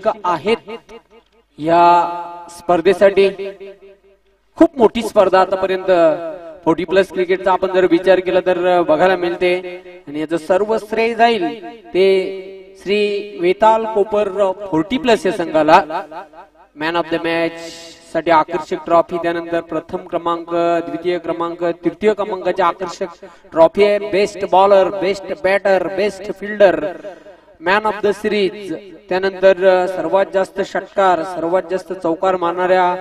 आहेत या स्पर्धेसाठी. खूप मोठी स्पर्धा आतापर्यंत. फोर्टी प्लस क्रिकेटचा आपण जर विचार केला तर बघायला मिळते. आणि याचं सर्व श्रेय जाईल ते श्री वेताल कोपर फोर्टी प्लस या संघाला. मॅन ऑफ द मॅच साठी आकर्षक ट्रॉफी त्यानंतर प्रथम क्रमांक द्वितीय क्रमांक तृतीय क्रमांकाची आकर्षक ट्रॉफी आहे. Best bowler best batter best fielder man of the series त्यानंतर सर्वात जास्त षटकार सर्वात जास्त चौकार मारणाऱ्या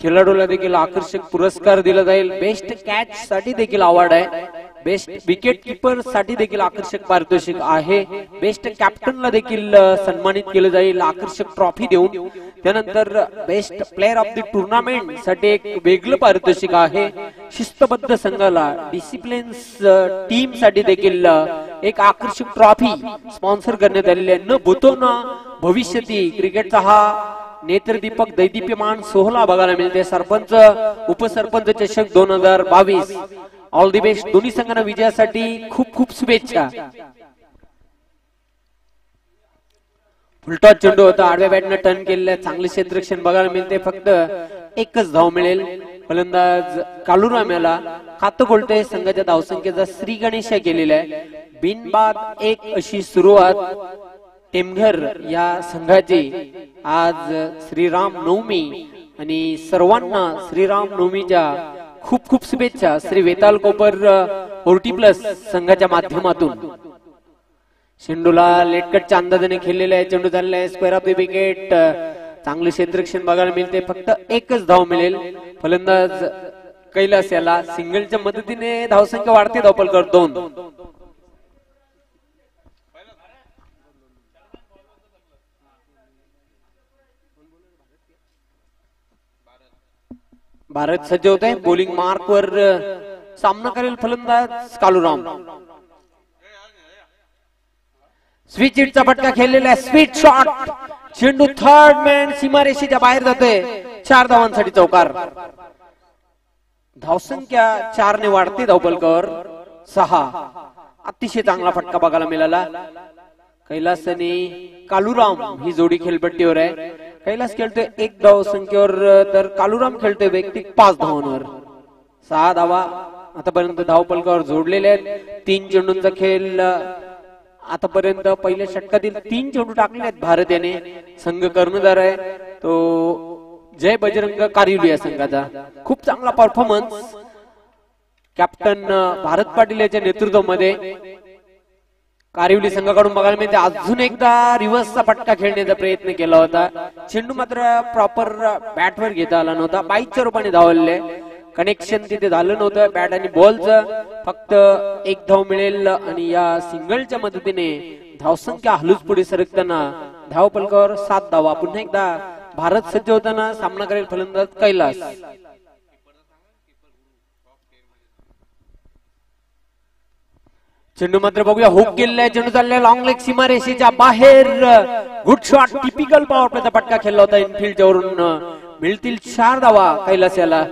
खेळाडूला देखील आकर्षक पुरस्कार दिला जाईल. बेस्ट कॅच साठी देखील अवॉर्ड आहे. बेस्ट विकेट किपरसाठी देखील आकर्षक पारितोषिक आहे. बेस्ट कॅप्टनला देखील अ, सन्मानित केलं जाईल आकर्षक ट्रॉफी देऊन. त्यानंतर बेस्ट प्लेअर ऑफ द टुर्नामेंटसाठी एक वेगळं पारितोषिक आहे. शिस्तबद्ध संघाला डिसिप्लिन्स टीमसाठी देखील एक आकर्षक ट्रॉफी स्पॉन्सर करण्यात आलेली आहे. न भूतोना भविष्यती क्रिकेटचा हा नेत्रदीपक दैदिप्यमान सोहळा बघायला मिळते सरपंच उपसरपंच चषक दोन हजार बावीस. ऑल दी बेस्ट दोन्ही संघांना विजयासाठी खूप खूप शुभेच्छा. फुलटॉच चेंडू होता. आडव्या बॅटनं टर्न केलेलं. चांगले क्षेत्ररक्षण बघायला मिळते फक्त एकच धाव मिळेल. फलंदाज कालुराम याला खातं बोलतोय संघाच्या धावसंख्येचा श्री गणेश केलेला आहे. बिनबाद एक अशी सुरुवात टेमघर या संघाची. आज श्रीराम नवमी आणि सर्वांना श्रीराम नवमीच्या खूप खूप शुभेच्छा. श्री वेताल कोपर फोर्टी प्लस संघाच्या माध्यमातून. चेंडूला लेटकटच्या अंदाजाने खेळलेला आहे. चेंडू झालेला आहे. स्क्वेअर ऑफ द विकेट चांगले क्षेत्रक्षण बघायला मिळते. फक्त एकच धाव मिळेल. फलंदाज कैलास याला सिंगलच्या मदतीने धावसंख्या वाढते. धावपलकर दोन. भारत सज्ज होत आहे बॉलिंग मार्क वर सामना करेल फलंदाज कालूराम. स्वीट हिटचा फटका खेळलेला आहे. स्वीट शॉट चेंडू थर्ड मॅन सीमारेषेच्या बाहेर जातोय. चार धावांसाठी चौकार. धावसंख्या चारने वाढते धावपलकर सहा. अतिशय चांगला फटका बघायला मिळाला. कैलास आणि कालुराम ही जोडी खेळपट्टीवर आहे. कैलास खेळतोय एक धाव संख्येवर तर कालुराम खेळतोय वैयक्तिक पाच धावांवर. सहा धावा आतापर्यंत धावपलकावर जोडलेले आहेत. तीन चेंडूंचा खेळ आतापर्यंत पहिल्या षटकातील तीन चेंडू टाकले आहेत भारत याने संघ कर्णधार आहे. तो जय बजरंग कारिवली या संघाचा. खूप चांगला परफॉर्मन्स कॅप्टन भारत पाटील याच्या नेतृत्वामध्ये. कारिवली संघाकडून बघायला मिळते. अजून एकदा रिव्हर्सचा फटका खेळण्याचा प्रयत्न केला होता. चेंडू मात्र प्रॉपर बॅटवर घेता आला नव्हता. बाईकच्या रूपाने धावले. कनेक्शन तिथे झालं नव्हतं. बॅट आणि बॉलचं फक्त एक धाव मिळेल आणि या सिंगलच्या मदतीने धावसंख्या हलूच पुढे सरकताना धाव पलकावर सात धावा. पुन्हा एकदा भारत सज्ज होताना सामना करेल फलंदाज कैलास. चेंडू मात्र बघूया. हुक केलेला चेंडू चाललाय लॉंग लेग सीमा रेषेच्या बाहेर. गुड शॉट टिपिकल पॉवर प्लेचा फटका खेळला होता इनफिल्डच्या वरून. मिळतील चार धावा कैलास याला.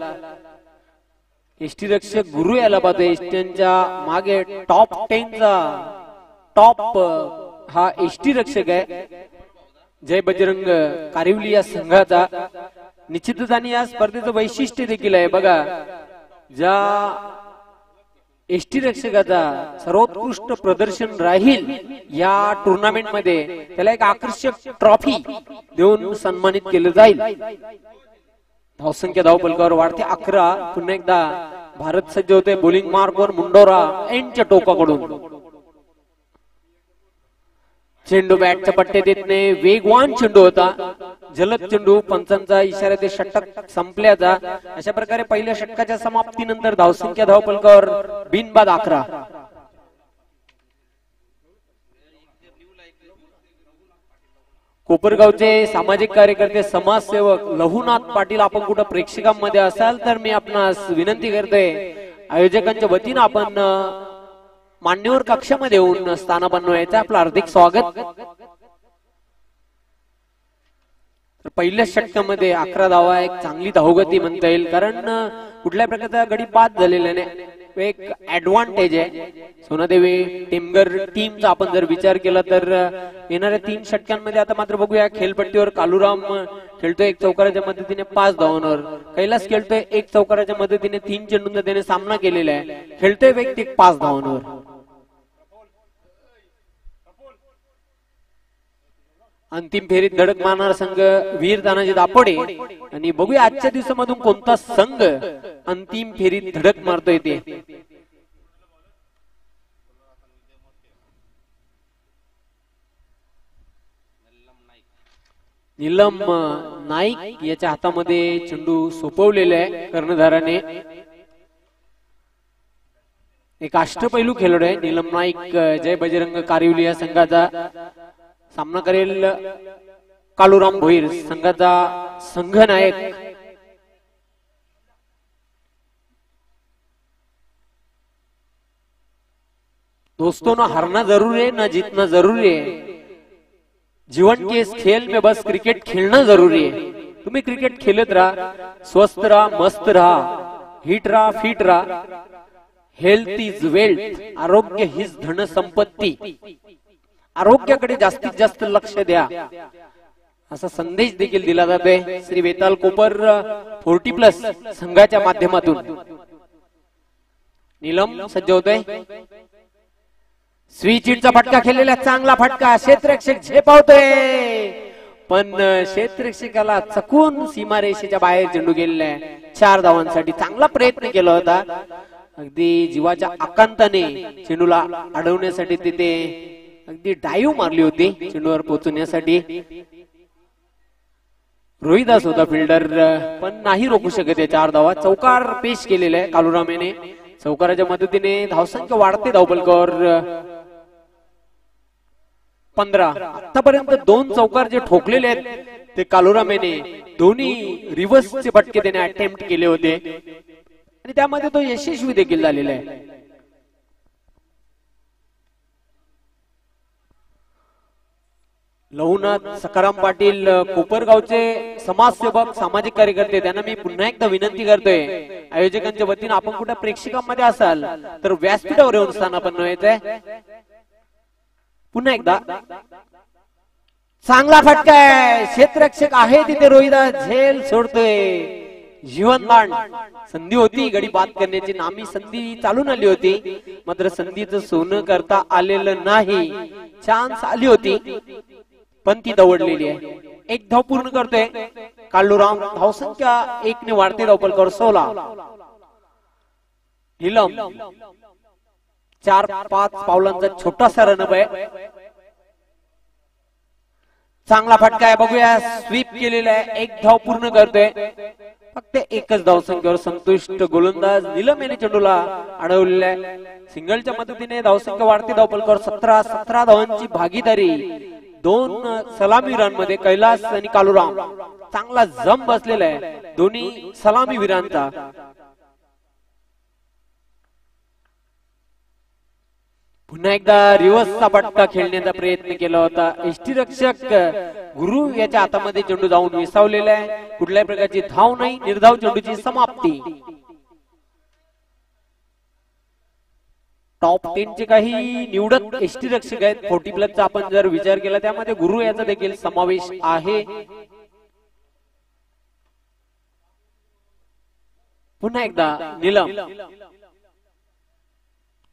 एसटी रक्षक गुरु याला पाहतो एसटीच्या मागे टॉप टेनचा टॉप हा एसटी रक्षक आहे. जय बजरंग कारिवली या संघाचा. निश्चितच आणि या स्पर्धेचं वैशिष्ट्य देखील आहे. बघा ज्या एसटी रक्षकाचा सर्वोत्कृष्ट प्रदर्शन राहील या टुर्नामेंटमध्ये त्याला एक आकर्षक ट्रॉफी देऊन सन्मानित केलं जाईल. धावसंख्या धावपलकावर वाढते अकरा. पुन्हा एकदा भारत सज्ज होते बॉलिंग मार्कवर मुंडोरा यांच्या टोकाकडून चेंडू बॅटच्या पट्टे देत नाही. वेगवान चेंडू होता. जलद चेंडू पंचांचा इशारा ते षटक संपल्याचा. अशा प्रकारे पहिल्या षटकाच्या समाप्तीनंतर धावसंख्या धावपलकावर बिनबाद अकरा. कोपरगावचे सामाजिक कार्यकर्ते समाजसेवक लहुनाथ पाटील आपण कुठं प्रेक्षकांमध्ये असाल तर मी आपणास विनंती करते आयोजकांच्या वतीनं आपण मान्यवर कक्षामध्ये येऊन स्थान बनवायचं आपलं हार्दिक स्वागत. तर पहिल्या षटकामध्ये अकरा धावा एक चांगली धावगती म्हणता येईल कारण कुठल्या प्रकारचा गडी बाद झालेला नाही. एक ऍडव्हान्टेज आहे. सोनादेवी टिमगर टीमचा आपण जर विचार केला तर येणाऱ्या तीन षटकांमध्ये आता मात्र बघूया खेळपट्टीवर कालुराम खेळतोय एक चौकाराच्या मदतीने पाच धावांवर. कैलास खेळतोय एक चौकाराच्या मदतीने तीन चेंडूंचा त्याने सामना केलेला आहे. खेळतोय व्यक्ती पाच धावांवर. अंतिम फेरीत धडक मारणार संघ वीर तानाजी दापोडे. आणि बघूया आजच्या दिवसामधून कोणता संघ अंतिम फेरीत धडक मारतोय ते. निलम नाईक याच्या हातामध्ये चेंडू सोपवलेला आहे कर्णधाराने. एक अष्टपैलू खेळाडू आहे. निलम नाईक जय बजरंग कारिवली या संघाचा सामना करेल कालूराम भोईर संघाचा संघ नायक दोस्तों ना हारना जरूरी है ना जीतना जरूरी है जीवन के इस खेल में बस क्रिकेट खेलना जरूरी है तुम्ही क्रिकेट खेलत राहा स्वस्थ राहा मस्त राहा हिट राहा फिट राहा. हेल्थ इज वेल्थ आरोग्य हीच धन संपत्ती आरोग्याकडे जास्तीत जास्त लक्ष द्या. असा संदेश देखील दिला जातोय श्री वेताल कोपर फोर्टी प्लस संघाच्या माध्यमातून. नीलम सज्ज होतोय. स्वीचिटचा फटका खेळलेला चांगला फटका क्षेत्रक्षक झेपावतोय. पण क्षेत्रक्षकाला चकून सीमारेषेच्या बाहेर चेंडू गेलेला आहे. चार धावांसाठी चांगला प्रयत्न केला होता. अगदी जीवाच्या आकांताने चेंडूला अडवण्यासाठी तिथे अगदी डाईव्ह मारली होती चेंडूवर पोहोचवण्यासाठी. रोहिदास होता फिल्डर पण नाही रोखू शकत या चार धावा चौकार पेश केलेला आहे कालुरामेने. चौकाराच्या मदतीने धावसंख्या वाढते धावपलकर पंधरा. आतापर्यंत दोन चौकार जे ठोकलेले आहेत ते कालुरामेने दोन्ही रिव्हर्सचे फटके त्याने अटेम्प्ट केले होते. आणि त्यामध्ये तो यशस्वी देखील झालेला आहे. लहुनाथ सकाराम पाटील कोपरगावचे समाजसेवक सामाजिक कार्यकर्ते त्यांना मी पुन्हा एकदा विनंती करतोय. आयोजकांच्या वतीनं आपण कुठे प्रेक्षकांमध्ये असाल तर व्यासपीठावर येऊन स्थान आपण नव्हे पुन्हा एकदा. चांगला फटका आहे. क्षेत्ररक्षक आहे तिथे रोहिदास झेल सोडतोय. जीवनदान संधी होती गडी बाद करण्याची नामी संधी चालून आली होती. मात्र संधीचं सोनं करता आलेलं नाही. चान्स आली होती. पण ती दवडलेली आहे. एक धाव पूर्ण करतोय. काल्लूराम धावसंख्या एक ने वाढते धावपलकर सोला. हिलम चार पाच पावलांचा छोटासा रनअप आहे. चांगला फटका आहे बघूया. स्वीप केलेला आहे. एक धाव पूर्ण करतोय. फक्त एकच धाव संख्येवर संतुष्ट गोलंदाज निलम याने चेंडूला अडवलेला आहे. सिंगलच्या मदतीने धावसंख्या वाढते धावपलकर सतरा सतरा धावांची भागीदारी. दोन सलामीवीरांमध्ये कैलास आणि कालुराम. चांगला जम बसलेला आहे. दोन्ही सलामीवीरांचा. पुन्हा एकदा रिव्हर्सचा फटका खेळण्याचा प्रयत्न केला होता. एसटी रक्षक गुरु याच्या हातामध्ये चेंडू जाऊन विसावलेला आहे. कुठल्याही प्रकारची धाव नाही. निर्धाव चेंडूची समाप्ती. टॉप टेन चे काही निवडक एसटी रक्षक आहेत. फोर्टी प्लसचा आपण जर विचार केला त्यामध्ये गुरु याचा देखील समावेश आहे. पुन्हा एकदा निलम.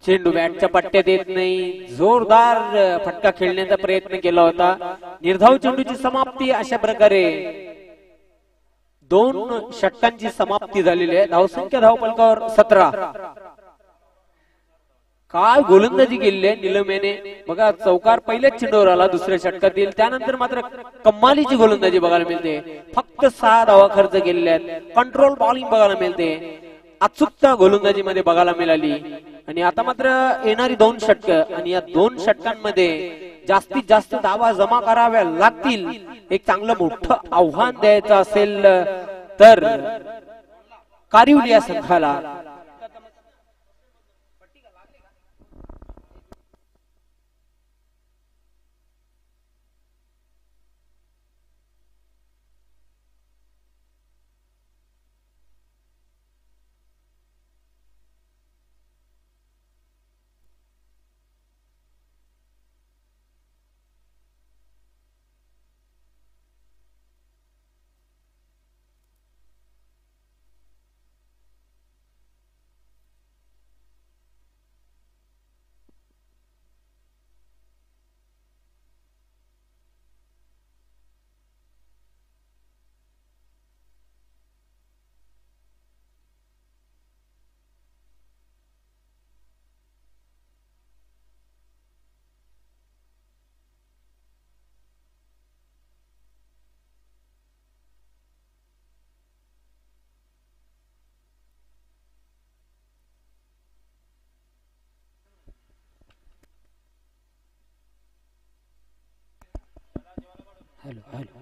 चेंडू बॅटच्या पट्ट्यात येत नाही. जोरदार फटका खेळण्याचा प्रयत्न केला होता. निर्धाव चेंडूची समाप्ती अशा प्रकारे दोन षटकांची समाप्ती झालेली आहे. धावसंख्या धावपलकावर सतरा. काय गोलंदाजी केलेली आहे निलमेने. बघा चौकार पहिल्याच चेंडूवर आला दुसऱ्या षटकातील त्यानंतर मात्र कमालीची गोलंदाजी बघायला मिळते. फक्त सहा धावा खर्च केलेल्या आहेत. कंट्रोल बॉलिंग बघायला मिळते. अचूकता गोलंदाजी मध्ये बघायला मिळाली. आणि आता मात्र येणारी दोन षटक. आणि या दोन षटकांमध्ये जास्तीत जास्त धावा जमा कराव्या लागतील. एक चांगलं मोठं आव्हान द्यायचं असेल तर कारिवली या संघाला हॅलो हॅलो.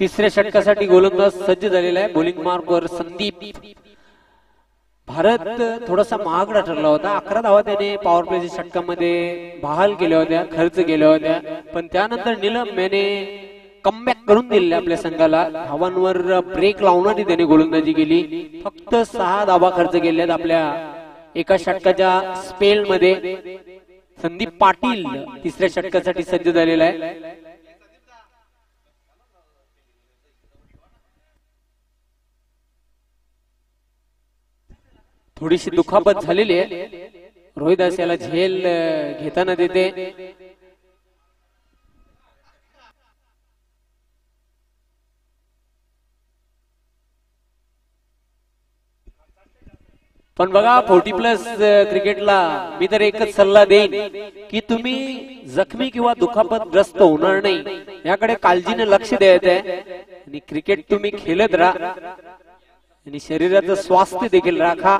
तिसऱ्या षटकासाठी गोलंदाज सज्ज झालेला आहे. बॉलिंग मार्कवर संदीप. भारत थोडासा महागडा ठरला होता. अकरा धावा त्याने पॉवर प्लेच्या षटकामध्ये बहाल केल्या होत्या खर्च केल्या होत्या. पण त्यानंतर निलम याने कमबॅक करून दिले आपल्या संघाला. धावांवर ब्रेक लावणारी त्याने गोलंदाजी केली. फक्त सहा धावा खर्च केल्यात आपल्या एका षटकाच्या स्पेल मध्ये. संदीप पाटील तिसऱ्या षटकासाठी सज्ज झालेला आहे. थोडीशी दुखापत झालेली आहे. रोहिदास याला झेल घेताना देते. पण बघा फोर्टी प्लस क्रिकेटला मी तर एकच सल्ला देईन की तुम्ही जखमी किंवा दुखापत ग्रस्त होणार नाही याकडे काळजीने लक्ष द्यायचं आहे. आणि क्रिकेट तुम्ही खेळत राहा. आणि शरीराचं स्वास्थ्य देखील राखा.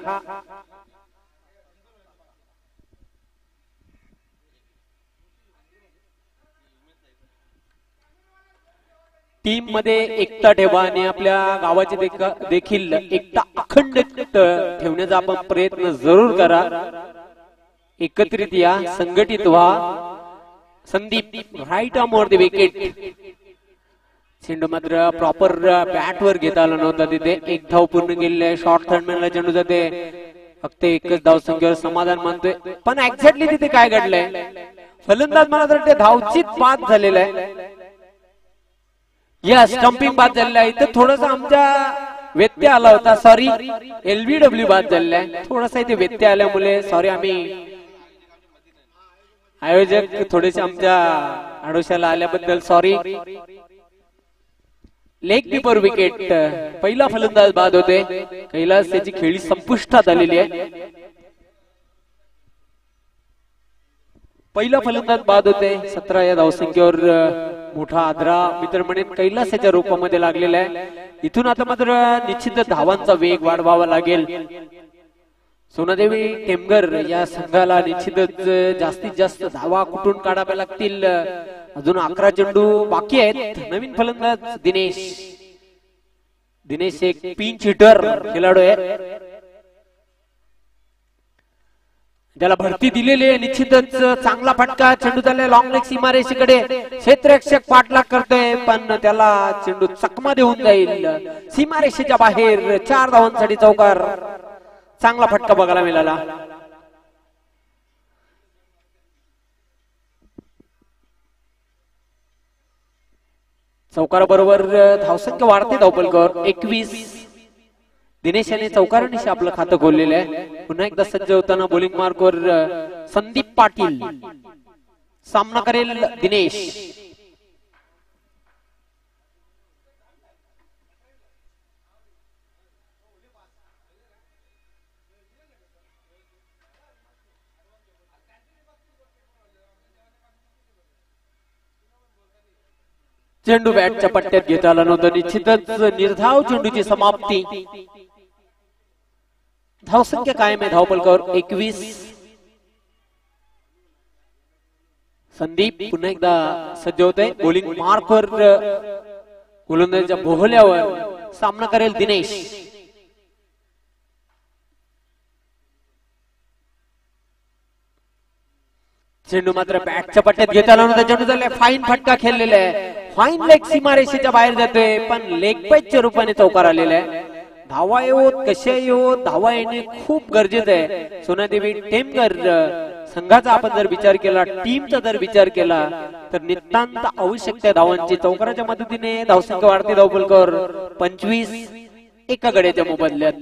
टीममध्ये एकता ठेवा आणि आपल्या गावाचे देखील एकता अखंड ठेवण्याचा आपण प्रयत्न जरूर करा. एकत्रित या संघटित व्हा. संदीप राईट आम वर विकेट चेंडू मात्र प्रॉपर बॅट वर घेता आला नव्हता तिथे. एक धाव पूर्ण केलेले शॉर्ट थर्डमॅनला चेंडू जाते. फक्त एकच धाव संख्येवर समाधान मानतोय. पण एक्झॅक्टली तिथे काय घडलंय? फलंदाज मला तर वाटते धावचीत बाद झालेला आहे. या स्टम्पिंग बाद झालेलं आहे इथं थोडस आमच्या व्यत्यय आला होता. सॉरी एलबीडब्ल्यू बाद झालेला आहे थोडासा इथे व्यत्यय आल्यामुळे सॉरी आम्ही आयोजक थोडेसे आमच्या आडोशाला आल्याबद्दल सॉरी लेग किपर विकेट पहिला फलंदाज बाद होते. कैलास त्याची खेळी संपुष्टात आलेली आहे. पहिला फलंदाज बाद होते. सतरा या धावसंख्येवर मोठा आदरा. मित्र कैलास कैलासाच्या रूपामध्ये लागलेला आहे. इथून आता मात्र निश्चित धावांचा वेग वाढवावा लागेल. सोनादेवी टेमगर या संघाला निश्चितच जास्तीत जास्त धावा कुठून काढाव्या लागतील? अजून अकरा चेंडू बाकी आहेत. नवीन फलंदाज दिनेश. दिनेश एक पिंच हिटर खेळाडू आहे. त्याला भरती दिलेली आहे निश्चितच चांगला फटका चेंडू त्याला लॉंग लेग सीमारेषेकडे क्षेत्ररक्षक पाठलाग करतोय पण त्याला चेंडू चकमा देऊन जाईल. सीमारेषेच्या बाहेर चार धावांसाठी चौकार. चांगला फटका बघायला मिळाला. चौकाराबरोबर धावसंख्या वाढते धावपलकर एकवीस दिनेश याने चौकारानिशी आपलं खातं खोललेलं आहे. पुन्हा एकदा सज्ज होताना बॉलिंग मार्कवर संदीप पाटील सामना करेल दिनेश. चेंडू बॅटच्या पट्ट्यात घेता आला नव्हता. निश्चितच निर्धाव चेंडूची समाप्ती. धावसंख्या कायम आहे. धावपलकावर एकवीस. संदीप पुन्हा एकदा सज्ज होत आहे. बॉलिंग मार्कवर गोलंदाजाच्या बोहल्यावर सामना करेल दिनेश. चेंडू मात्र बॅटच्या पट्ट्यात घेताना नव्हता. चेंडू झालाय फाईन फटका खेळलेला आहे. फाईन लेग सीमारेषेच्या बाहेर जातोय पण लेग पाईच्या रूपाने चौकार आलेला आहे. धावा येऊत कशा येऊत धावा येणे खूप गरजेचं आहे. सोनादेवी टेमकर संघाचा आपण जर विचार केला टीमचा जर विचार केला तर नितांत आवश्यक त्या धावांची चौकाराच्या मदतीने धावसंख्या वाढते धावपलकर पंचवीस एका गड्याच्या मोबदल्यात.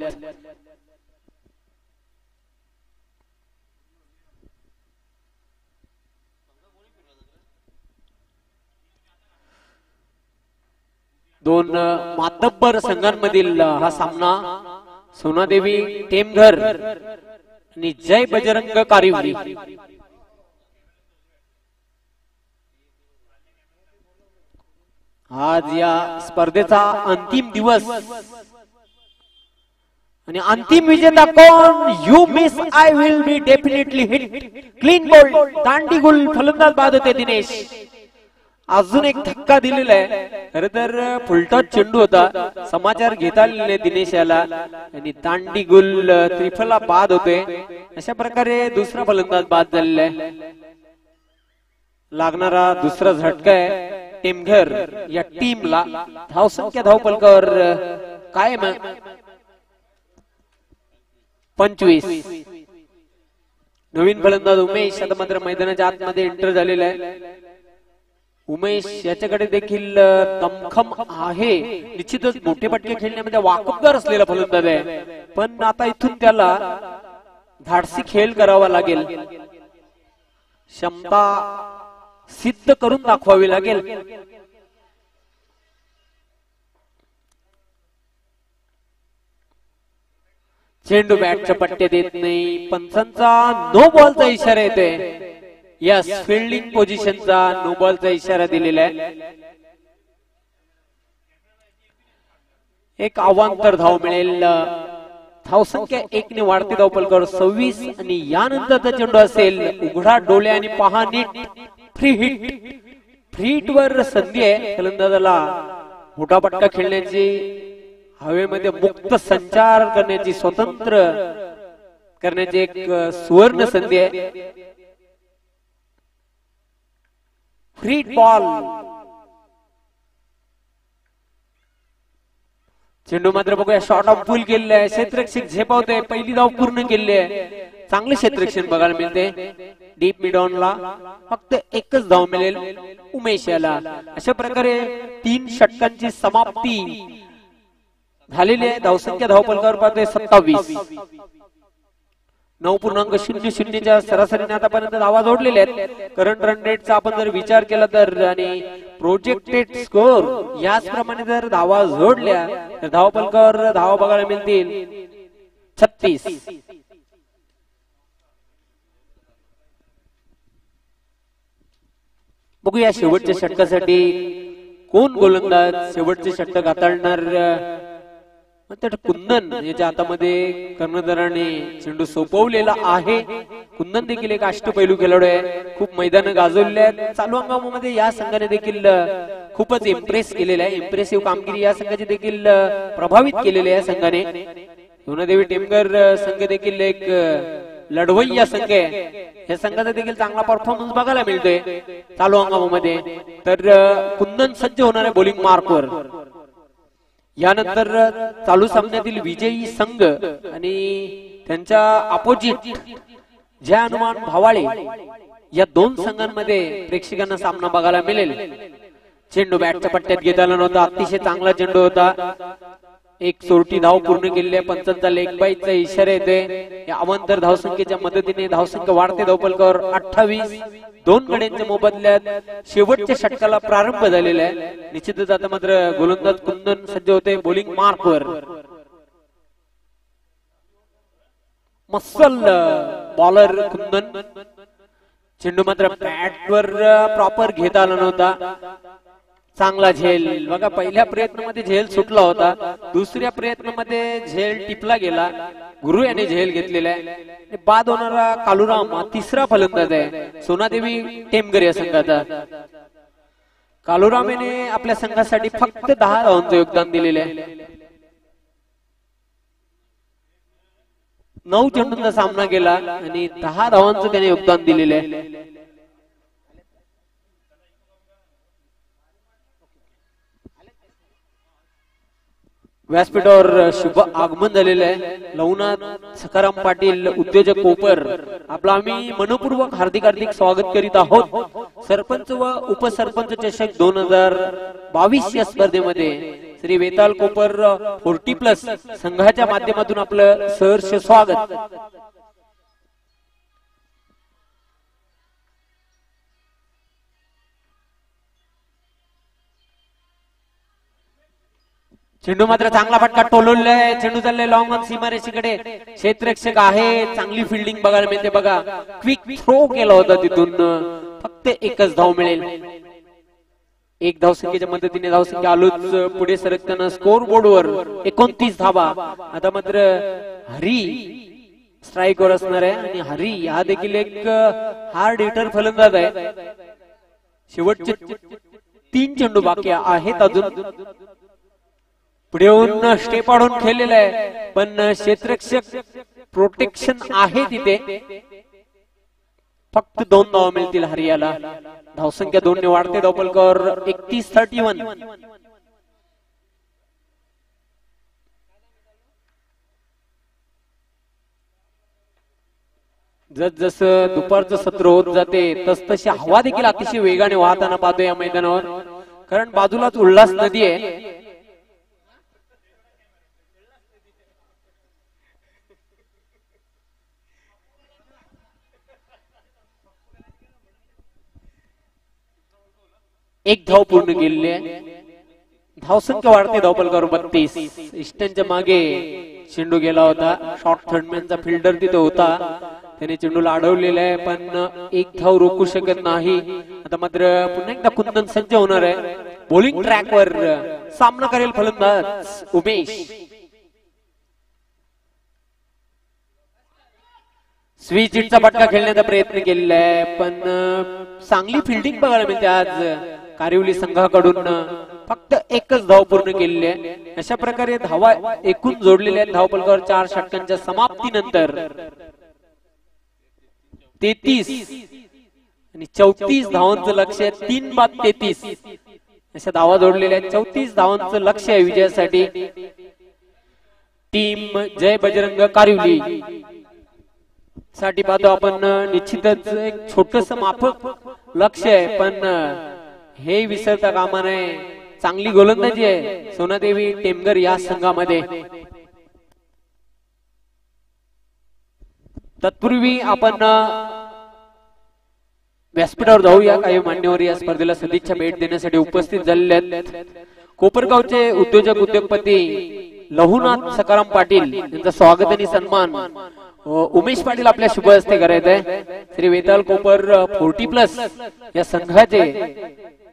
दोन मातब्बर संघांमधील हा सामना सोनादेवी टेमघर आणि जय बजरंग कारिवली. आज या स्पर्धेचा अंतिम दिवस. आणि अंतिम विजेता कोण? You miss I will be definitely hit clean bowled दांडी गुल फलंदाज बाद होते दिनेश. अजून एक धक्का दिलेला आहे. खर तर फुलटॉच चेंडू होता. समाचार घेता आलेले दिनेश याला. आणि दांडी गुल त्रिफला बाद होते. अशा प्रकारे दुसरा फलंदाज बाद झालेला आहे. लागणारा दुसरा झटका आहे. टेमघर या टीमला धावसंख्या धावपलकावर काय पंचवीस. नवीन फलंदाज उमेश आता मात्र मैदानाच्या आतमध्ये एंटर झालेला आहे. उमेश याच्याकडे देखील दमखम आहे. निश्चितच मोठे पटके खेळण्यामध्ये म्हणजे वाकबदार असलेला फलंदाज आहे. पण आता इथून त्याला धाडसी खेळ करावा लागेल. क्षमता सिद्ध करून दाखवावी लागेल. चेंडू बॅटच्या पट्टे देत नाही. पंचांचा नो बॉलचा इशारा येते यस फिल्डिंग पोझिशनचा नोबॉलचा इशारा दिलेला आहे. एक अवांतर धाव मिळेल. धावसंख्या एकने वाढते धावपलकर सव्वीस आणि यानंतरचा चेंडू असेल. उघडा डोळे आणि पहा नीट. फ्री हिट फ्री हिट वर संधी आहे. फलंदाजाला मोठा पटका खेळण्याची हवेमध्ये मुक्त संचार करण्याची स्वतंत्र करण्याची एक सुवर्ण संधी आहे. फ्री बॉल चेंडू मात्र बघूया शॉर्ट ऑफ फुल केलेलं आहे. क्षेत्ररक्षक झेपावते पहिली धाव पूर्ण केलेली आहे. चांगले क्षेत्रक्षण बघायला मिळते. डीप मिडॉनला फक्त एकच धाव मिळेल उमेश याला. अशा प्रकारे तीन षटकांची समाप्ती झालेली आहे. धावसंख्या धावपलकावर पाहतोय सत्तावीस. नऊ पूर्णांक शून्य शून्यच्या सरासरीने आतापर्यंत धावा जोडलेले आहेत. करंट रन रेटचा आपण जर विचार केला तर आणि प्रोजेक्टेड स्कोर याचप्रमाणे जर धावा जोडल्या तर धावपलकावर धावा बघायला मिळतील. छत्तीस. बघूया शेवटच्या षटकासाठी कोण गोलंदाज शेवटचे षटक हाताळणार कुंदन याच्या हातामध्ये कर्णधाराने चेंडू सोपवलेला आहे कुंदन देखील एक अष्टपैलू खेळाडू आहे. खूप मैदान गाजवले आहेत. चालू हंगामामध्ये या संघाने देखील खूपच इम्प्रेस केलेला आहे. इम्प्रेसिव्ह कामगिरी या संघाची देखील प्रभावित केलेली आहे संघाने. सोनादेवी टेमकर संघ देखील एक लढवई या संघ आहे. या संघाचा देखील चांगला परफॉर्मन्स बघायला मिळतोय. चालू हंगामामध्ये. तर कुंदन सज्ज होणार आहे बॉलिंग मार्कवर यानंतर चालू सामन्यातील विजयी संघ आणि त्यांच्या अपोजिट जय हनुमान भावाळे या दोन संघांमध्ये प्रेक्षकांना सामना बघायला मिळेल. चेंडू बॅटच्या पट्ट्यात घेताना नव्हता. अतिशय चांगला चेंडू होता. एक सोरटी धाव पूर्ण केलेली आहे. पंचांचा लेग बाईचा इशारा येते या अवंतर धावसंख्येच्या मदतीने धावसंख्या वाढते. धावपलकावर अठ्ठावीस दोन गड्यांच्या मोबदल्यात शेवटच्या षटकाला प्रारंभ झालेला आहे. निश्चितच आता मात्र गोलंदाज कुंदन सज्ज होते बॉलिंग मार्कवर मसल बॉलर कुंदन. चेंडू मात्र बॅटवर प्रॉपर uh, घेता आला नव्हता. चांगला झेल बघा पहिल्या प्रयत्नामध्ये झेल सुटला होता. दुसऱ्या प्रयत्नामध्ये झेल टिपला गेला. गुरु याने झेल घेतलेला आहे. बाद होणारा कालुराम तिसरा फलंदाज आहे. सोनादेवी टेमगर या संघाचा. कालुराम याने आपल्या संघासाठी फक्त दहा धावांचं योगदान दिलेलं आहे. नऊ चेंडूंचा सामना केला आणि दहा धावांचं त्याने योगदान दिलेलं आहे. व्यासपीठावर शुभ आगमन झालेलं आहे. लवनाथ सकाराम पाटील उद्योजक कोपर आपलं आम्ही मनपूर्वक हार्दिक हार्दिक स्वागत करीत आहोत. सरपंच व उपसरपंच चषक दोन हजार बावीस या स्पर्धेमध्ये श्री वेताल कोपर फोर्टी प्लस संघाच्या माध्यमातून आपलं सहर्ष स्वागत. चेंडू मात्र चांगला फटका टोलवलेला आहे. चेंडू चाललंय लॉंग ऑन सीमारेषेकडे क्षेत्ररक्षक आहे. चांगली फिल्डिंग बघायला मिळते बघा. क्विक थ्रो केला होता तिथून. फक्त एकच धाव मिळेल. एक धावसंख्येच्या मदतीने धावसंख्या आलोच. पुढे सरकताना स्कोर बोर्डवर एकोणतीस धावा. आता मात्र हरी स्ट्राईक वर असणार आहे आणि हरी हा देखील एक हार्ड हिटर फलंदाज आहे. शेवटचे तीन चेंडू बाकी आहेत अजून. पुढे येऊन स्टेप आढून खेळलेला आहे. पण क्षेत्रक्षक प्रोटेक्शन आहे तिथे. फक्त दोन धाव मिळतील हरियाला. धावसंख्या दोनने वाढते. डोपलकर एकतीस थर्टी वन जस जस दुपारचं सत्र होत जाते तस तशी हवा देखील अतिशय वेगाने वाहताना पाहतो या मैदानावर. कारण बाजूलाच उल्हास नदी आहे. एक धाव पूर्ण केलेली आहे. धावसंख्या वाढते धावपलकावर बत्तीस. इष्टांच्या मागे चेंडू गेला होता. शॉर्ट थर्डमॅनचा फिल्डर तिथे होता. त्याने चेंडूला अडवलेला आहे पण एक धाव रोखू शकत नाही. आता मात्र पुन्हा एकदा कुंदन सज्ज होणार आहे. बॉलिंग ट्रॅकवर सामना करेल फलंदाज उमेश. स्विच हिटचा फटका खेळण्याचा प्रयत्न केलेला आहे पण चांगली फिल्डिंग बघायला मिळते आज. कारिवली संघाकडून फक्त एकच धाव पूर्ण केलेली आहे. अशा प्रकारे धावा एकूण जोडलेल्या आहेत. धावपलकावर चार षटकांच्या समाप्तीनंतर तेतीस आणि चौतीस धावांचं लक्ष आहे. तीन बाद तेतीस अशा धावा जोडलेल्या आहेत. चौतीस धावांचं लक्ष आहे विजयासाठी. टीम जय बजरंग कारिवली. साठी पाहतो आपण निश्चितच एक छोटस माफक लक्ष आहे पण हे विसरता कामा नये. चांगली गोलंदाजी आहे. सोनादेवी टेमगर या संघामध्ये. तत्पूर्वी आपण व्यासपीठावर जाऊया. काही मान्यवर या स्पर्धेला सदिच्छा भेट देण्यासाठी उपस्थित झालेले आहेत. कोपरगावचे उद्योजक उद्योगपती लहुनाथ सकाराम पाटील यांचं स्वागत आणि सन्मान. उमेश पाटील आपल्या शुभ हस्ते करायचंय. श्री वेताल कोपर फोर्टी प्लस या संघाचे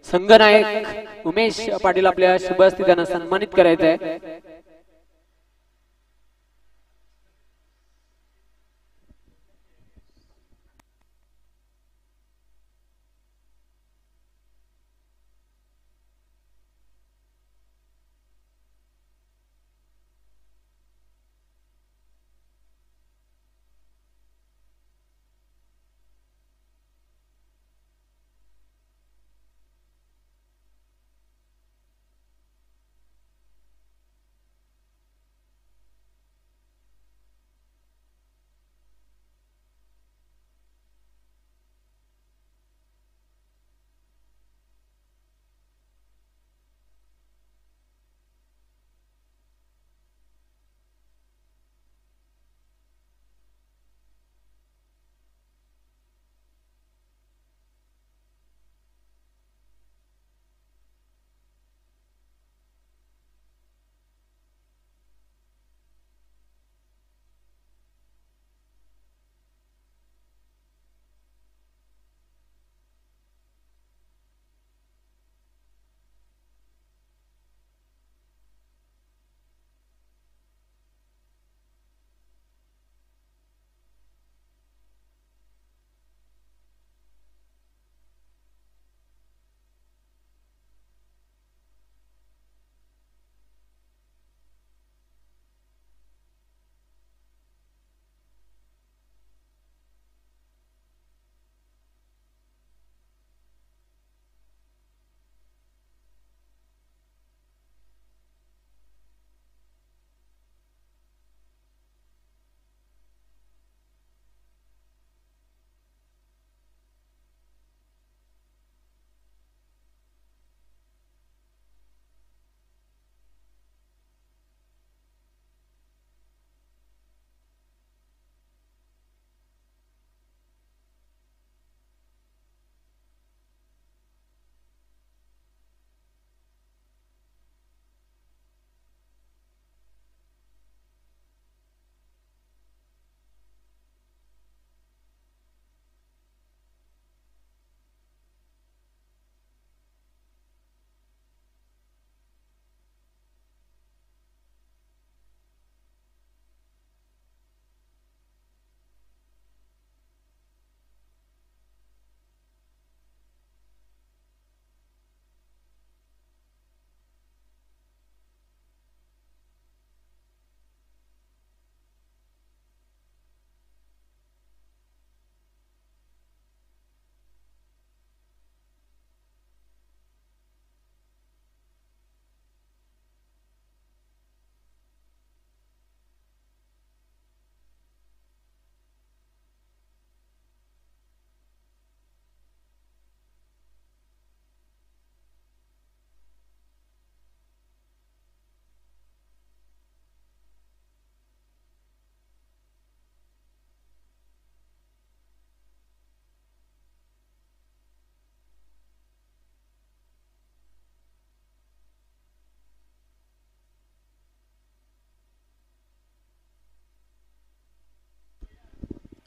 संघनायक उमेश पाटील आपल्या शुभ सन्मानित करायचं आहे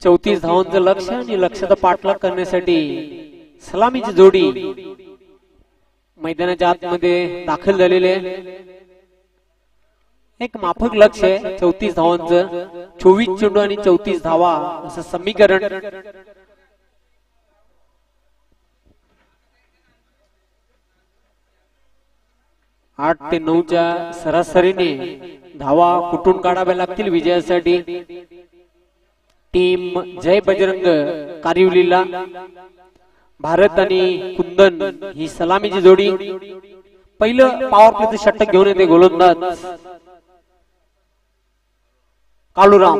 चौतीस धावांचं लक्ष आणि लक्षाचा पाठलाग करण्यासाठी सलामीची जोडी मैदानाच्या आतमध्ये दाखल झालेले आहे. एक माफक लक्ष आहे चौतीस धावांचं. चोवीस चेंडू आणि चौतीस धावा असं समीकरण. आठ ते नऊच्या सरासरीने धावा कुठून काढाव्या लागतील विजयासाठी? टीम जय बजरंग कारिवलीला भारत आणि कुंदन ही सलामीची जोडी. पहिलं पॉवर प्लेचं षटक घेऊन येते गोलंदाज कालूराम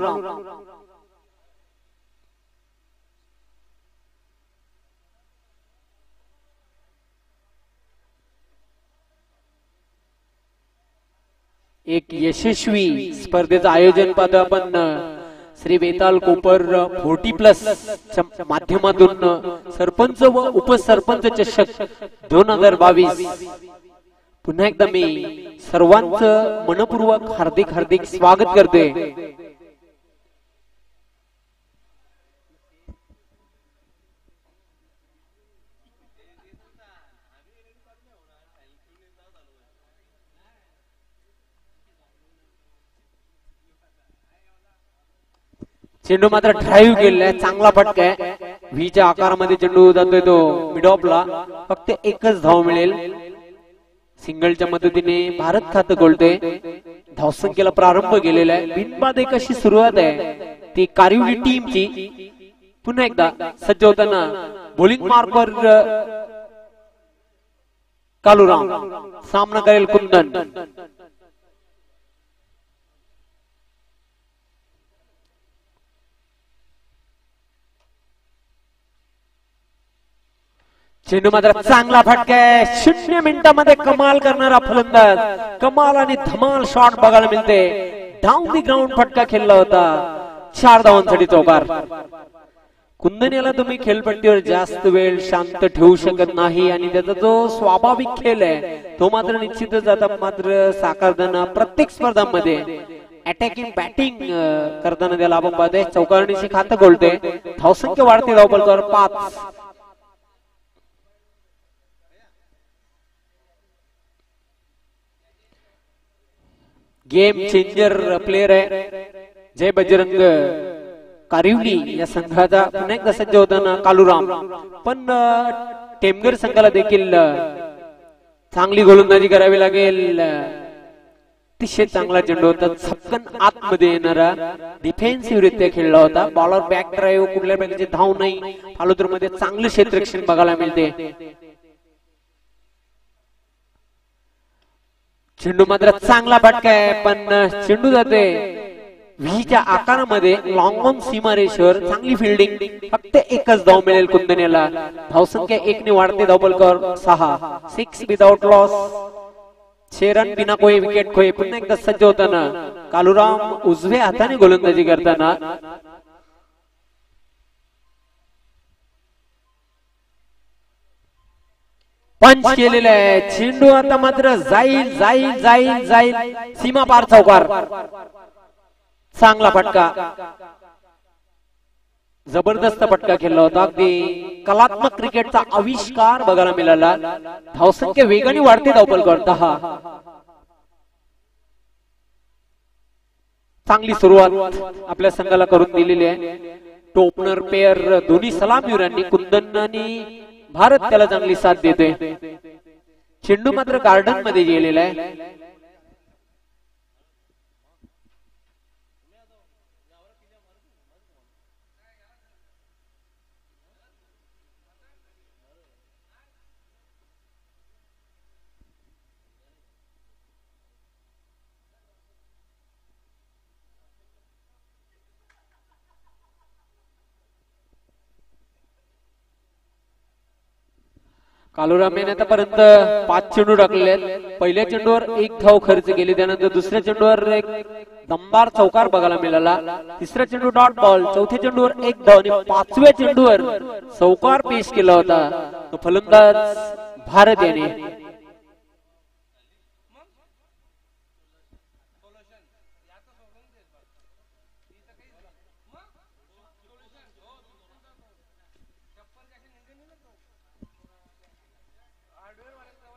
एक यशस्वी स्पर्धेचं आयोजन पाहतो आपण. श्री बेताल कोपर फोर्टी प्लस माध्यमातून सरपंच व उपसरपंच चषक दोन हजार बावीस. पुन्हा एकदा मी सर्वांचं मनपूर्वक हार्दिक हार्दिक स्वागत करते. चेंडू मात्र ड्राईव्ह केलेला आहे चांगला फटका आहे. व्हीच्या आकारामध्ये चेंडू जातोय तो मिडॉपला फक्त एकच धाव मिळेल. सिंगलच्या मदतीने भारत खातं खोलतोय. धावसंख्येला प्रारंभ केलेला आहे. बिनबाद एक अशी सुरुवात आहे. ती कारिवली टीमची पुन्हा एकदा सज्ज होताना बॉलिंग मार्कवर कालूराम. सामना करेल कुंदन. चेंडू मात्र चांगला फटका आहे. शून्य मिनिटामध्ये कमाल करणारा फलंदाज. कमाल आणि धमाल शॉट बघायला मिळते. डाऊन दी ग्राउंड फटका खेळला होता. चार धावांसाठी चौकार कुंदनीला तुम्ही खेळपट्टीवर जास्त वेळ शांत ठेवू शकत नाही आणि त्याचा जो स्वाभाविक खेळ आहे तो मात्र निश्चितच आता मात्र साकारताना प्रत्येक स्पर्धांमध्ये अटॅकिंग बॅटिंग करताना त्याला आपण पाहते चौकारणीची खातं खोलते. धावसंख्या वाढते धावपलकर पाच. गेम चेंजर प्लेअर आहे. जय बजरंग. कारिवली या संघाचा पुन्हा एकदा सज्ज होताना कालूराम. पण टेमगर संघाला देखील चांगली गोलंदाजी करावी लागेल. अतिशय चांगला चेंडू होता. झपकन आतमध्ये येणारा डिफेन्सिव्ह रित्या खेळला होता. बॉलर बॅक ड्राईव्ह कुठल्या प्रकारचे धाव नाही. फालोदरमध्ये चांगलं क्षेत्ररक्षण बघायला मिळते. चेंडू मात्र चांगला फटका आहे पण चेंडू जाते व्हीच्या आकारामध्ये लॉंग ऑन चांगली फिल्डिंग फक्त एकच धाव मिळेल कुंदनेला धावसंख्या एकने वाढते धावपलकर सहा. सिक्स विदाउट लॉस छे बिना कोई विकेट खोये पुन्हा एकदा सज्ज होताना. कालुराम उजव्या हाताने गोलंदाजी करताना पंच केलेलं आहे चेंडू आता मात्र जाईल जाईल जाईल जाईल. सीमा पार चौकार. चांगला फटका. जबरदस्त फटका खेळला होता. अगदी कलात्मक क्रिकेटचा आविष्कार बघायला मिळाला. धावसंख्या वेगाने वाढते धावपल दहा चांगली सुरुवात आपल्या संघाला करून दिलेली आहे. टोपनर पेअर दोन्ही सलामवीरांनी कुंदन आणि भारत त्याला चांगली साथ देतोय. चेंडू मात्र गार्डनमध्ये गेलेला आहे. कालुराम याने आतापर्यंत पाच चेंडू टाकलेले आहेत. पहिल्या चेंडूवर एक धाव खर्च केली त्यानंतर दुसऱ्या चेंडूवर एक दमदार चौकार बघायला मिळाला. तिसऱ्या चेंडू डॉट बॉल चौथ्या चेंडूवर एक धाव आणि पाचव्या चेंडूवर चौकार पेश केला होता. तो फलंदाज भारत याने.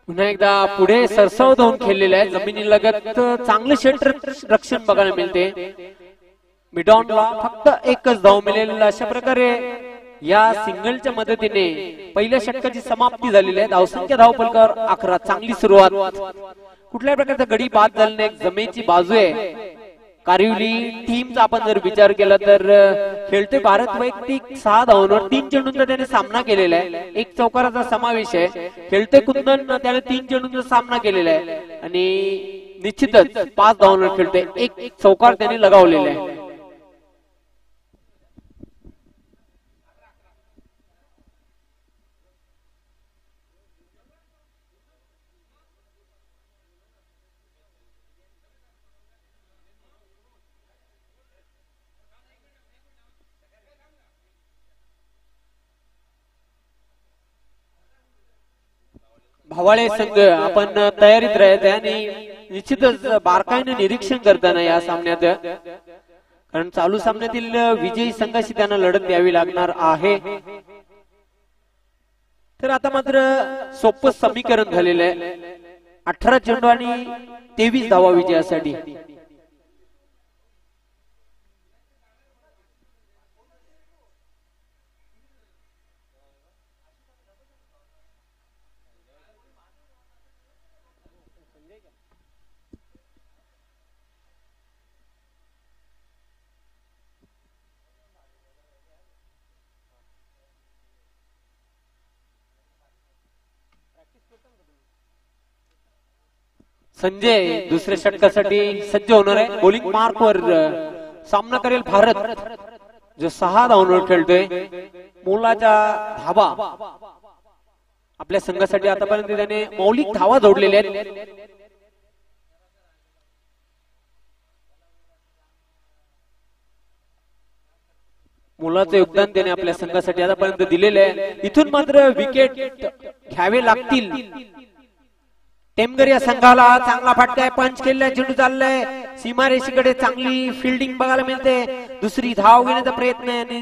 पुन्हा एकदा पुढे सरसव धावून खेळलेले आहे. जमिनीलगत चांगले क्षेत्र रक्षण बघायला मिळते. मिडॉनला फक्त एकच धाव मिळेल अशा प्रकारे या सिंगलच्या मदतीने पहिल्या षटकाची समाप्ती झालेली आहे. धावसंख्या धावपलकावर अकरा. चांगली सुरुवात. कुठल्याही प्रकारचा गडी बाद झाली नाही जमेची बाजू आहे. कारिवली टीमचा आपण जर विचार केला तर खेळते भारत वैयक्तिक सहा धावांवर तीन चेंडूंचा त्याने सामना केलेला आहे. एक चौकाराचा समावेश आहे. खेळते कुंदन त्याने तीन चेंडूंचा सामना केलेला आहे. आणि निश्चितच पाच धावांवर खेळते एक चौकार त्याने लगावलेला आहे. हवाळे संघ आपण तयारीत राहायचं आणि निश्चितच बारकाईने निरीक्षण करताना या सामन्यात. कारण चालू सामन्यातील विजयी संघाशी त्यांना लढत द्यावी लागणार आहे. तर आता मात्र सोपं समीकरण झालेलं आहे. अठरा चेंडू आणि तेवीस धावा विजयासाठी. संजय दुसऱ्या षटकासाठी सज्ज होणार आहे. बॉलिंग मार्क वर सामना करेल भारत. जो सहा धावणवर खेळतोय मुलाच्या धावा. आपल्या संघासाठी आतापर्यंत त्याने मौलिक धावा जोडलेल्या आहेत. मुलाचं योगदान त्याने आपल्या संघासाठी आतापर्यंत दिलेलं आहे. इथून मात्र विकेट घ्यावे लागतील. टेमगर या संघाला चांगला फटका पंच केलेला चेंडू चाललाय. सीमारेषेकडे चांगली फिल्डिंग बघायला मिळते. दुसरी धाव घेण्याचा प्रयत्न आहे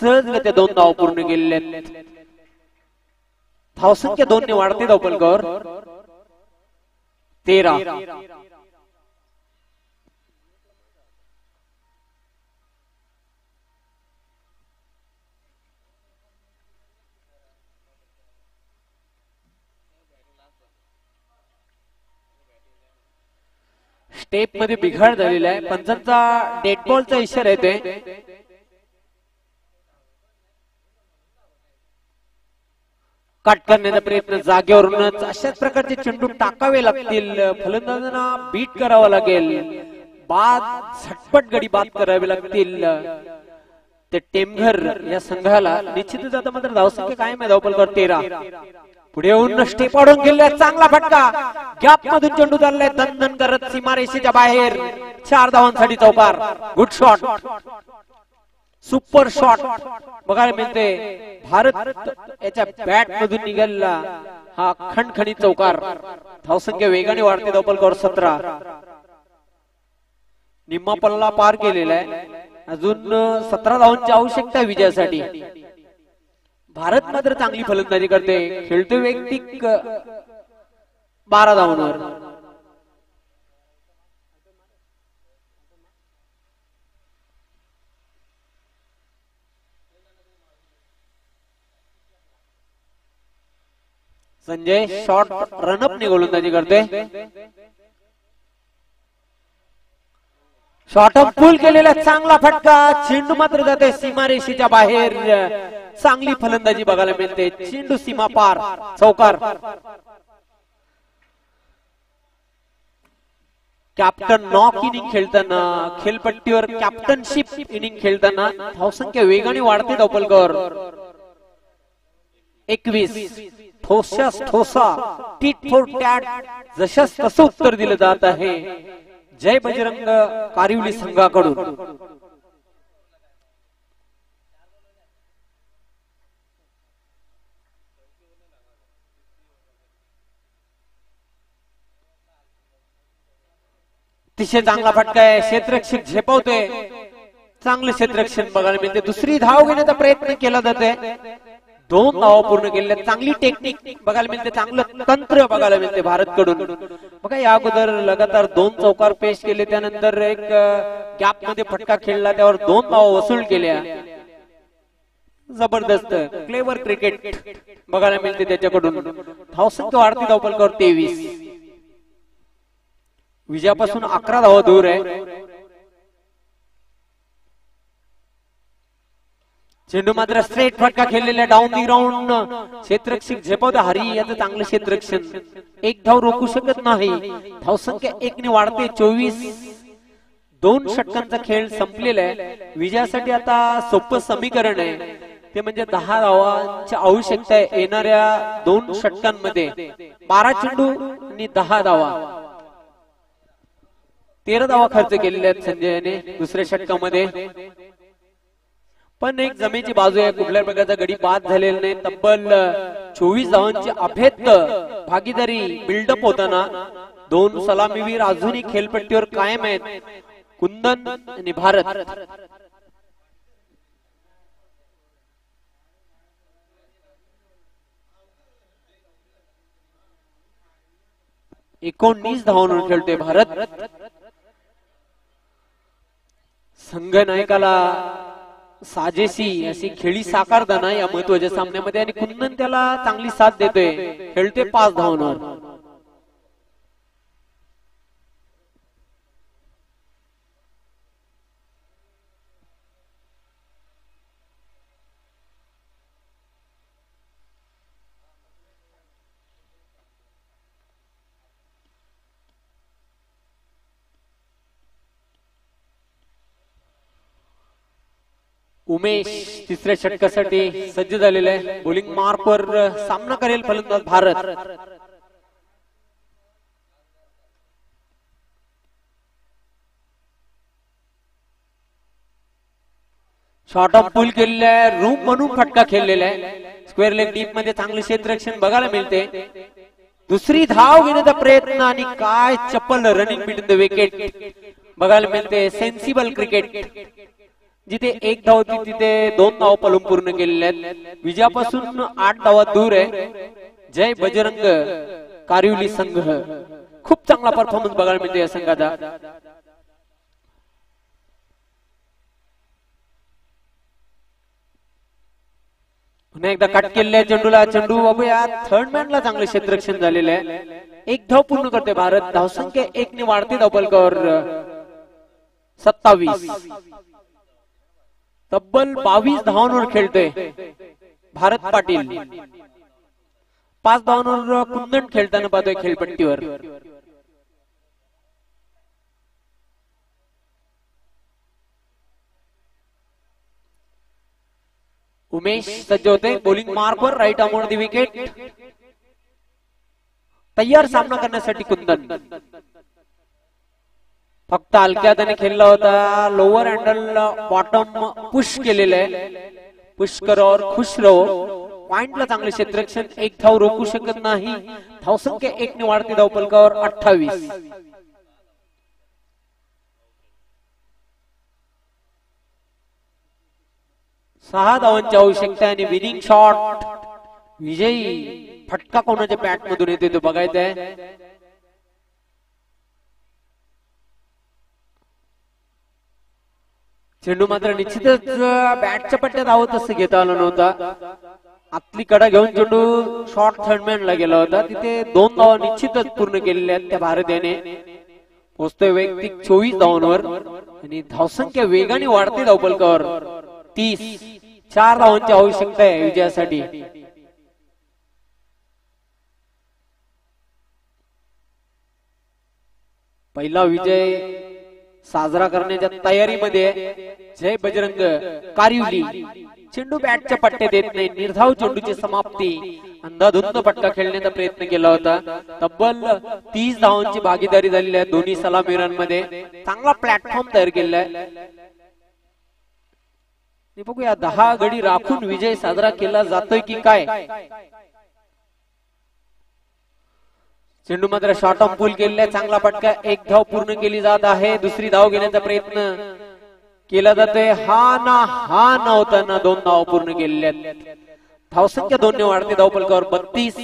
सहज गत्या दोन धाव पूर्ण केलेले धावसंख्या दोन दोनने वाढते धावपलकर तेरा. स्टेपमध्ये बिघाड झालेला आहे. पंचांचा डेड बॉलचा इशारा येतोय. कट करण्याचा प्रयत्न जागेवरूनच अशाच प्रकारचे चेंडू टाकावे लागतील. फलंदाजांना बीट करावा लागेल. बाद झटपट गडी बाद करावे लागतील. ते टेमघर या संघाला निश्चितच आता मात्र धावसंख्या कायम आहे धावपलकर तेरा. पुढे येऊन नष्टी पडून गेले चांगला फटका. गॅप मधून चेंडू चाललाय दंदन करत सीमारेषेच्या बाहेर. चार धावांसाठी चौकार. गुड शॉट सुपर शॉट बघायला मिळते. भारत याच्या बॅट मधून निघालेला हा खणखणीत चौकार. धावसंख्या वेगाने वाढते धावपलकर सतरा. निम्मा पल्ला पार केलेला आहे. अजून सतरा धावांची आवश्यकता विजयासाठी. भारत मात्र चांगली फलंदाजी करते. खेळतो वैयक्तिक बारा धावांवर. संजय शॉर्ट रनअप ने गोलंदाजी करते. शॉर्टअप फुल केलेला चांगला फटका. चेंडू मात्र जाते सीमारेषेच्या बाहेर. चांगली फलंदाजी बघायला मिळते. चेंडू सीमा पार. चौकार. कॅप्टन नॉक इनिंग खेळताना खेळपट्टीवर कॅप्टनशिप इनिंग खेळताना धावसंख्या वेगाने वाढते डोपलकर एकवीस. ठोसस ठोसा. टीट फोर टॅट जशास तसं उत्तर दिलं जात आहे. जय बजरंग कारिवली संघाकडून. अतिशय चांगला फटका आहे क्षेत्ररक्षक झेपवतोय. चांगलं क्षेत्रक्षण बघायला मिळते दुसरी धाव घेण्याचा प्रयत्न केला जातोय. दोन धावा पूर्ण केलेल्या. चांगली टेक्निक बघायला मिळते चांगलं तंत्र बघायला मिळते भारत कडून बघा या अगोदर लगातार दोन चौकार पेश केले त्यानंतर एक गॅपमध्ये फटका खेळला त्यावर दोन धावा वसूल केल्या. जबरदस्त. क्लेवर क्रिकेट बघायला मिळते त्याच्याकडून. धावसंख्या वाढती धावपलकावर तेवीस. विजयापासून अकरा धावा दूर आहे. चेंडू मात्र स्ट्रेट फटका खेळलेला डाऊन दी ग्राउंड क्षेत्ररक्षक झेपवते हरी. याचं चांगलं क्षेत्रक्षण एक धाव रोखू शकत नाही. धाव संख्या एकने वाढते. चोवीस. दोन षटकांचा खेळ संपलेला आहे. विजयासाठी आता सोपं समीकरण आहे. ते म्हणजे दहा धावांची आवश्यकता आहे. येणाऱ्या दोन षटकांमध्ये. बारा चेंडू आणि दहा धावा. तेरा धावा खर्च केलेल्या आहेत संजयने दुसऱ्या षटकामध्ये. पण एक जमेची बाजू आहे कुठल्या प्रकारचा गडी बाद झालेला नाही. तब्बल चोवीस धावांची अभेद्य भागीदारी बिल्डअप होताना दोन सलामीवीर अजूनही खेळपट्टीवर कायम आहेत. कुंदन आणि भारत. एकोणीस धावांवर खेळतोय भारत. संघ नायकाला साजेशी अशी खेळी साकारताना या महत्त्वाच्या सामन्यामध्ये आणि कुंदन त्याला चांगली साथ देतोय. खेळते पाच धावांवर उमेश तिसऱ्या षटकासाठी सज्ज झालेला आहे. बॉलिंग मार्कवर सामना करेल फलंदाज भारत. शॉर्ट ऑफ पुल केलेला आहे. रूम म्हणून फटका खेळलेला आहे. स्क्वेअर लेग डीपमध्ये चांगले क्षेत्ररक्षण बघायला मिळते. दुसरी धाव घेण्याचा प्रयत्न आणि काय चप्पल रनिंग बिटवीन द विकेट बघायला मिळते. सेन्सिबल क्रिकेट जिथे एक धाव होती तिथे दोन धाव पलून पूर्ण केलेल्या आहेत. विजयापासून आठ धावा दूर आहे. जय बजरंग कारिवली संघ. खूप चांगला परफॉर्मन्स बघायला मिळते या संघाचा. पुन्हा एकदा कट केलेल्या चेंडूला. चेंडू बघूया थर्ड मॅनला चांगले क्षेत्ररक्षण झालेले आहे. एक धाव पूर्ण करते भारत. धावसंख्या एक ने वाढते धावपलकर सत्तावीस. तब्बल बावीस धावांवर खेळतोय. भारत पाटील. पाच धावांवर कुंदन खेळताना पाहतोय खेळपट्टीवर. उमेश सज्ज होते बॉलिंग मार्कवर राईट अमोड दी विकेट तयार सामना करण्यासाठी कुंदन. फक्त हलक्या त्याने खेळला होता. लोअर हँडल बॉटम पुश केलेलं आहे. पुश खुश रहो. पॉइंटला चांगले क्षेत्ररक्षण एक धाव रोखू शकत नाही. धावसंख्या एक ने वाढते धावपलकावर अठ्ठावीस. सहा धावांची आवश्यकता आहे आणि विनिंग शॉट विजयी फटका कोणाच्या बॅट मधून येते तो बघायचा आहे. चेंडू मात्र निश्चितच बॅटच्या पट्ट्यात धावत असं घेता आला नव्हता. आतली कडा घेऊन चेंडू शॉर्ट थर्डमॅनला गेला होता. तिथे दोन धावा निश्चितच पूर्ण केलेल्या आहेत त्या भारतीयाने. पोचतोय वैयक्तिक चोवीस धावांवर आणि धावसंख्या वेगाने वाढते धावपलकावर तीस चार धावांची आवश्यकता आहे विजयासाठी. पहिला विजय साजरा करण्याच्या तयारीमध्ये जय बजरंग कारिवली. चेंडू बॅटच्या पट्ट्या देत नाही. निर्धाव चेंडूची समाप्ती. अंधाधुंद पट्टा खेळण्याचा प्रयत्न केला होता. तब्बल तीस धावांची भागीदारी झालेली आहे दोन्ही सलामीरांमध्ये. चांगला प्लॅटफॉर्म तयार केलेला आहे. बघूया दहा गडी राखून विजय साजरा केला जातोय की काय? चेंडू मात्र शॉर्ट ऑफ पूल केलेला चांगला फटका एक धाव पूर्ण केली जात आहे. दुसरी धाव घेण्याचा प्रयत्न केला जातोय. हा ना हा नव्हता ना दोन धाव पूर्ण केलेल्या आहेत. धावसंख्या दोनने वाढते. धावपलकावर बत्तीस.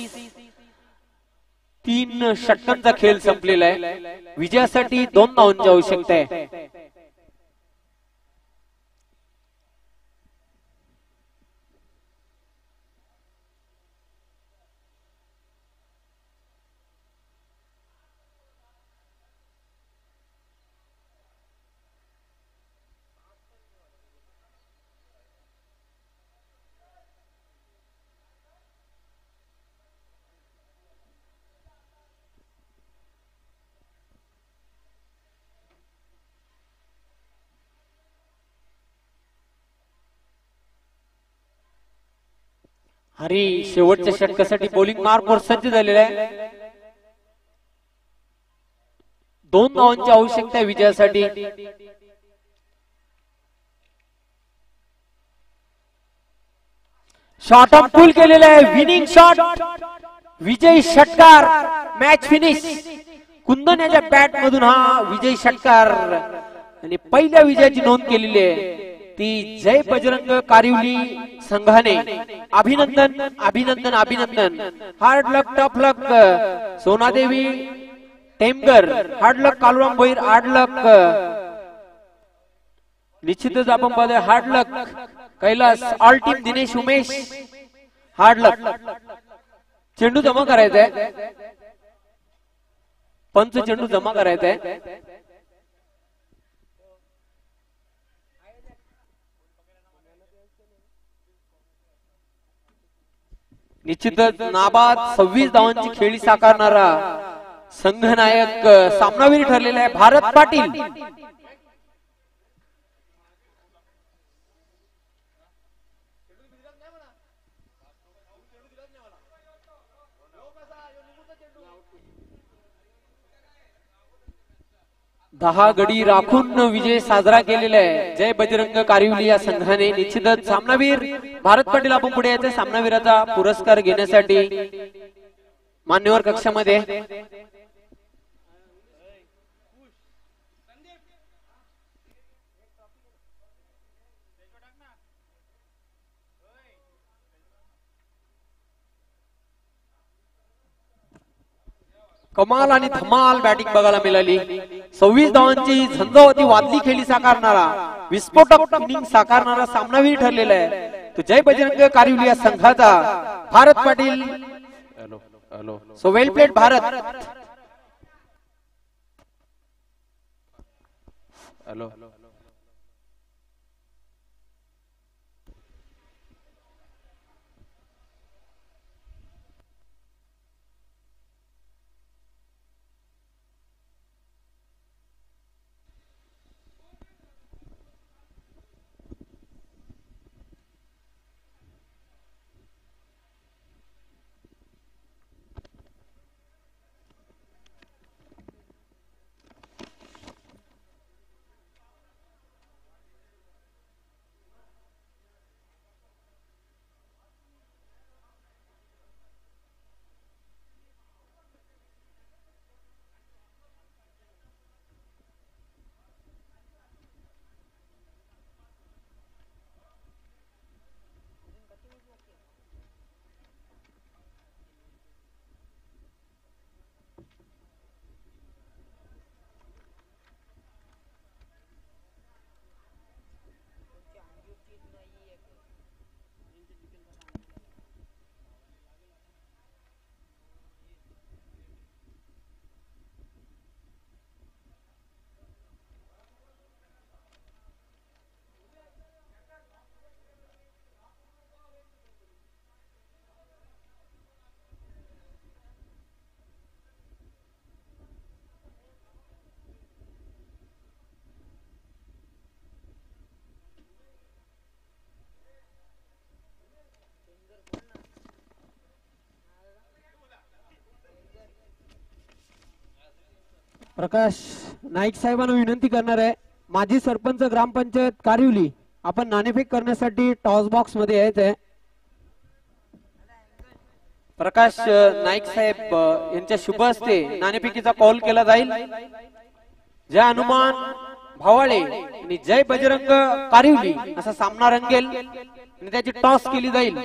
तीन षटकांचा खेळ संपलेला आहे. विजयासाठी दोन धावांची आवश्यकता आहे. हरी शेवटच्या षटकासाठी बॉलिंग मार्कवर सज्ज झालेला आहे. दोन धावांची आवश्यकता आहे विजयासाठी. शॉर्ट ऑफ फुल केलेला आहे. विनिंग शॉट विजय षटकार. मॅच फिनिश कुंदन याच्या बॅट मधून हा विजय षटकार. आणि पहिल्या विजयाची नोंद केलेली आहे. ती जय बजरंग कारिवली संघाने. अभिनंदन अभिनंदन अभिनंदन. Hard luck tough luck Sonadevi Temgar. Hard luck Kaluram Bhoir. Hard luck निश्चितच आपण पाहतोय hard luck Kailas all team Dinesh Umesh. Hard luck चेंडू जमा करायचा आहे. पंच चेंडू जमा करायचा आहे. निश्चितच नाबाद सव्वीस धावांची खेळी साकारणारा संघनायक सामनावीर ठरलेला आहे भारत पाटील. दहा गडी राखून विजय साजरा केलेला आहे. जय बजरंग कारिवली या संघाने निश्चितच सामनावीर भारत पाटील आपण पुढे यायचं. सामनावीराचा पुरस्कार घेण्यासाठी मान्यवर कक्षामध्ये कमाल आणि धमाल बॅटिंग बघायला मिळाली. सव्वीस धावांची झंझावती वादली खेळी साकारणारा विस्फोटक इनिंग साकारणारा सामनावीर ठरलेला आहे. तो जय बजरंग कारिवली या संघाचा Bharat Patil. So well played Bharat. Hello. Prakash Naik साहेबांना विनंती करणार आहे. माजी सरपंच ग्रामपंचायत कारिवली. आपण नाणेफेक करण्यासाठी टॉस बॉक्समध्ये यायचं आहे प्रकाश नाईक साहेब यांच्या शुभ हस्ते नाणेफेकीचा कॉल केला जाईल. जय हनुमान भावाळे आणि जय बजरंग कारिवली असा सामना रंगेल आणि त्याची टॉस केली जाईल.